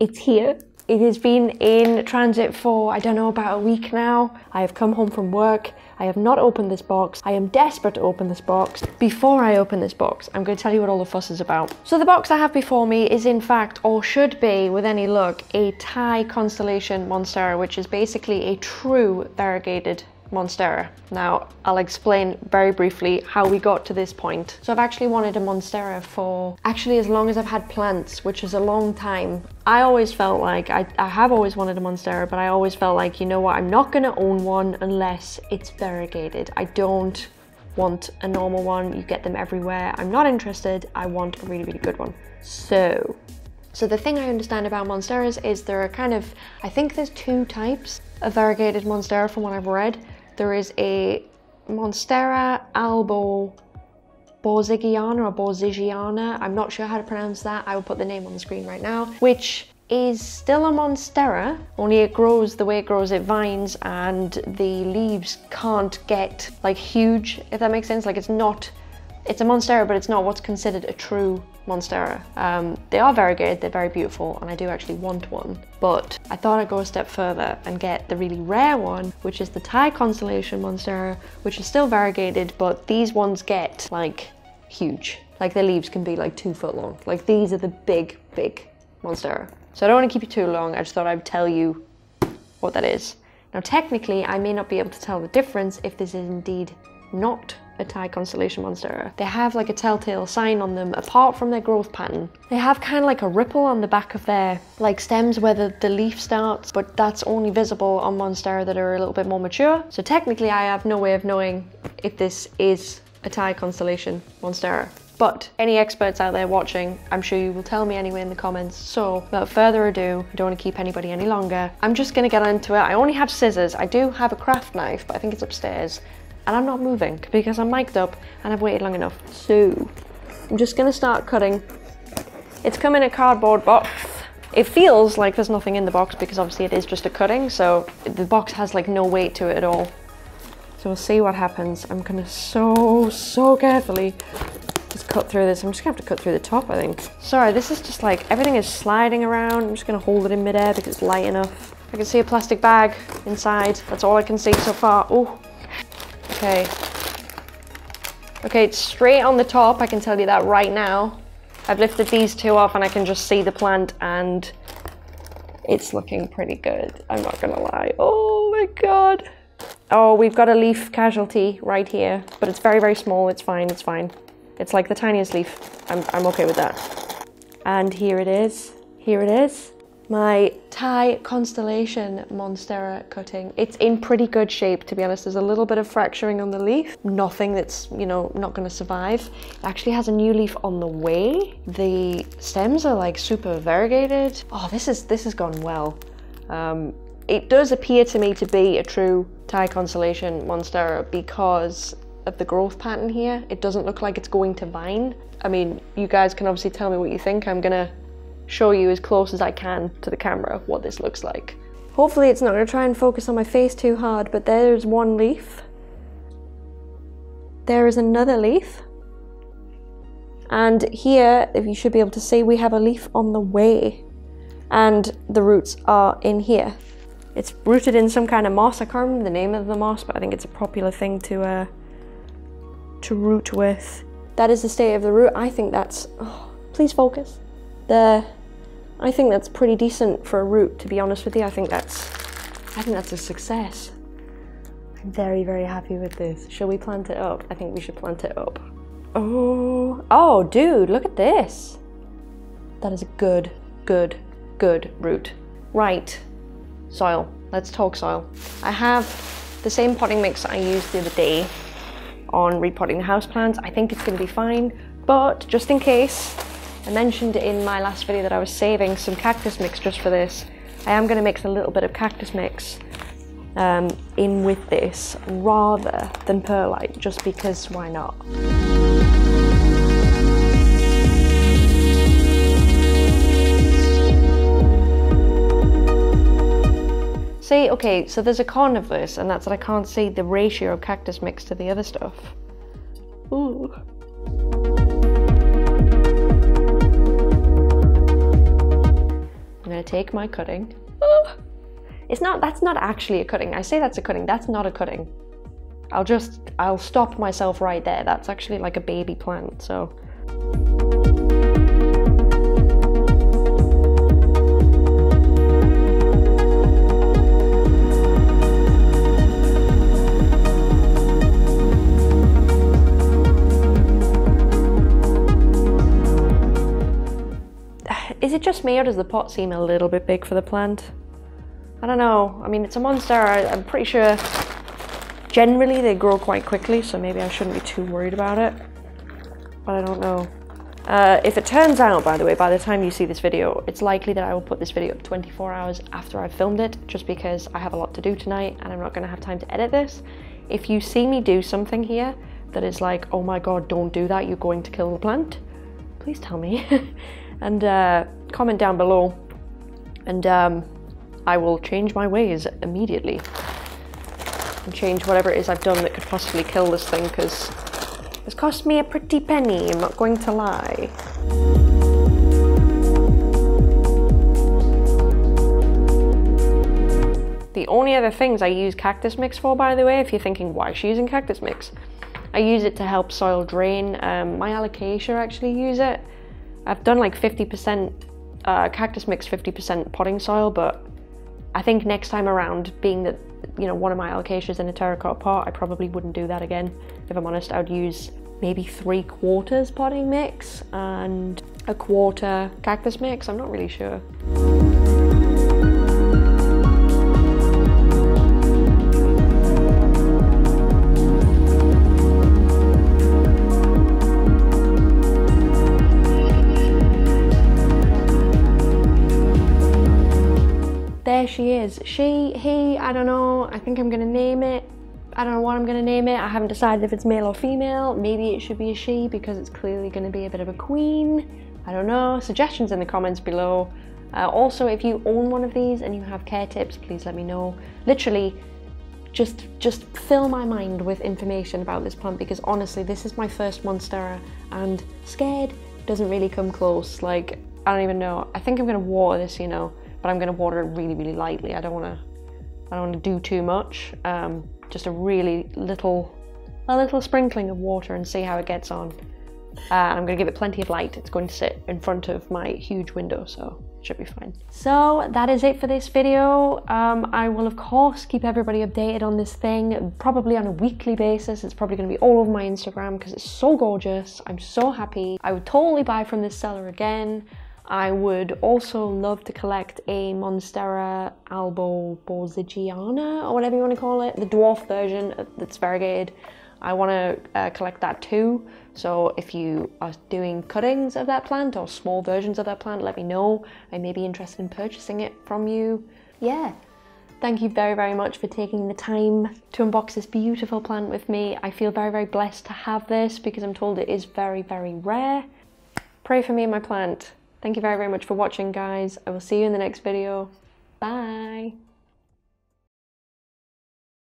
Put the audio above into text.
it's here. It has been in transit for, I don't know, about a week now. I have come home from work. I have not opened this box. I am desperate to open this box. Before I open this box, I'm going to tell you what all the fuss is about. So the box I have before me is in fact, or should be with any luck, a Thai Constellation Monstera, which is basically a true variegated Monstera. Now, I'll explain very briefly how we got to this point. So I've actually wanted a Monstera for actually as long as I've had plants, which is a long time. I always felt like, I, I have always wanted a Monstera, but I always felt like, you know what, I'm not gonna own one unless it's variegated. I don't want a normal one, you get them everywhere. I'm not interested, I want a really, really good one. So, so the thing I understand about Monsteras is there are kind of, I think there's two types of variegated Monstera from what I've read. There is a Monstera albo borsigiana or borsigiana. I'm not sure how to pronounce that. I will put the name on the screen right now, which is still a monstera, only it grows the way it grows, it vines and the leaves can't get like huge, if that makes sense. Like it's not, it's a monstera, but it's not what's considered a true Monstera. Um, they are variegated, they're very beautiful, and I do actually want one. But I thought I'd go a step further and get the really rare one, which is the Thai Constellation Monstera, which is still variegated, but these ones get like huge. Like their leaves can be like two foot long. Like these are the big, big Monstera. So I don't want to keep you too long, I just thought I'd tell you what that is. Now technically, I may not be able to tell the difference if this is indeed not a Thai constellation monstera. They have like a telltale sign on them apart from their growth pattern. They have kind of like a ripple on the back of their like stems where the, the leaf starts, but that's only visible on monstera that are a little bit more mature. So technically I have no way of knowing if this is a Thai constellation monstera. But any experts out there watching, I'm sure you will tell me anyway in the comments. So without further ado, I don't want to keep anybody any longer. I'm just going to get into it. I only have scissors. I do have a craft knife, but I think it's upstairs and I'm not moving because I'm mic'd up and I've waited long enough. So I'm just gonna start cutting. It's come in a cardboard box. It feels like there's nothing in the box because obviously it is just a cutting, so the box has like no weight to it at all. So we'll see what happens. I'm gonna so, so carefully just cut through this. I'm just gonna have to cut through the top, I think. Sorry, this is just like, everything is sliding around. I'm just gonna hold it in midair because it's light enough. I can see a plastic bag inside. That's all I can see so far. Oh, Okay. Okay, it's straight on the top, I can tell you that right now. I've lifted these two off and I can just see the plant and it's looking pretty good. I'm not gonna lie. Oh my God. Oh, we've got a leaf casualty right here, but it's very, very small. It's fine, it's fine. It's like the tiniest leaf. I'm, I'm okay with that. And here it is. Here it is my Thai Constellation Monstera cutting. It's in pretty good shape, to be honest. There's a little bit of fracturing on the leaf. Nothing that's, you know, not gonna survive. It actually has a new leaf on the way. The stems are like super variegated. Oh, this is this has gone well. Um, it does appear to me to be a true Thai Constellation Monstera because of the growth pattern here. It doesn't look like it's going to vine. I mean, you guys can obviously tell me what you think. I'm gonna show you as close as I can to the camera what this looks like. Hopefully it's not going to try and focus on my face too hard, but there's one leaf. There is another leaf. And here, if you should be able to see, we have a leaf on the way. And the roots are in here. It's rooted in some kind of moss. I can't remember the name of the moss, but I think it's a popular thing to uh, to root with. That is the state of the root. I think that's, oh, please focus. The I think that's pretty decent for a root, to be honest with you. I think that's, I think that's a success. I'm very, very happy with this. Shall we plant it up? I think we should plant it up. Oh, oh, dude, look at this. That is a good, good, good root. Right, soil. Let's talk soil. I have the same potting mix I used the other day on repotting the houseplants. I think it's going to be fine, but just in case, I mentioned in my last video that I was saving some cactus mix just for this. I am going to mix a little bit of cactus mix um, in with this rather than perlite, just because why not? See, okay, so there's a con of this, and that's that I can't see the ratio of cactus mix to the other stuff. Ooh. Take my cutting. Ah. It's not, that's not actually a cutting. I say that's a cutting, that's not a cutting. I'll just, I'll stop myself right there. That's actually like a baby plant, so. Is it just me or does the pot seem a little bit big for the plant? I don't know. I mean, it's a monstera. I'm pretty sure generally they grow quite quickly, so maybe I shouldn't be too worried about it. But I don't know. Uh, if it turns out, by the way, by the time you see this video, it's likely that I will put this video up 24 hours after I've filmed it, just because I have a lot to do tonight and I'm not going to have time to edit this. If you see me do something here that is like, oh my god, don't do that, you're going to kill the plant, please tell me. and uh, comment down below. And um, I will change my ways immediately and change whatever it is I've done that could possibly kill this thing because it's cost me a pretty penny, I'm not going to lie. The only other things I use cactus mix for, by the way, if you're thinking, why is she using cactus mix? I use it to help soil drain. Um, my alocasia actually use it. I've done like 50% uh, cactus mix, 50% potting soil, but I think next time around, being that you know one of my alocasias in a terracotta pot, I probably wouldn't do that again. If I'm honest, I would use maybe three quarters potting mix and a quarter cactus mix. I'm not really sure. She is. She, he, I don't know. I think I'm gonna name it. I don't know what I'm gonna name it. I haven't decided if it's male or female. Maybe it should be a she because it's clearly gonna be a bit of a queen. I don't know. Suggestions in the comments below. Uh, also, if you own one of these and you have care tips, please let me know. Literally, just just fill my mind with information about this plant because honestly, this is my first monstera and scared doesn't really come close. Like, I don't even know. I think I'm gonna water this, you know but I'm going to water it really, really lightly. I don't want to, I don't want to do too much. Um, just a really little, a little sprinkling of water and see how it gets on. Uh, I'm going to give it plenty of light. It's going to sit in front of my huge window, so it should be fine. So that is it for this video. Um, I will, of course, keep everybody updated on this thing, probably on a weekly basis. It's probably going to be all over my Instagram because it's so gorgeous. I'm so happy. I would totally buy from this seller again. I would also love to collect a Monstera albo-borsigiana, or whatever you want to call it, the dwarf version that's variegated. I want to uh, collect that too. So if you are doing cuttings of that plant or small versions of that plant, let me know. I may be interested in purchasing it from you. Yeah. Thank you very, very much for taking the time to unbox this beautiful plant with me. I feel very, very blessed to have this because I'm told it is very, very rare. Pray for me and my plant. Thank you very, very much for watching, guys. I will see you in the next video. Bye.